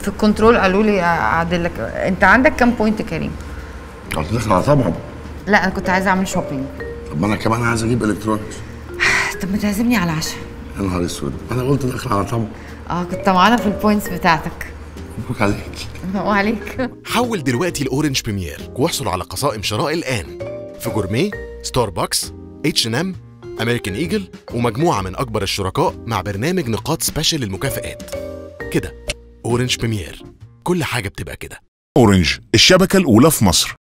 في الكنترول قالوا لي اعدل لك انت عندك كام point كريم؟ قلت لك على طبعا لا أنا كنت عايزة أعمل shopping طب ما أنا كمان عايز أجيب electronics طب ما تعزمني على عشاء يا نهار أسود. أنا قلت داخل على طبعا آه كنت معانا في ال points بتاعتك. مبروك عليك. وعليك حول دلوقتي ل Orange Premier واحصل على قسائم شراء الآن. في Gourmet Starbucks H&M American Eagle ومجموعة من أكبر الشركاء مع برنامج نقاط Special للمكافآت. كده. Orange Premier كل حاجة بتبقى كده. Orange الشبكة الأولى في مصر.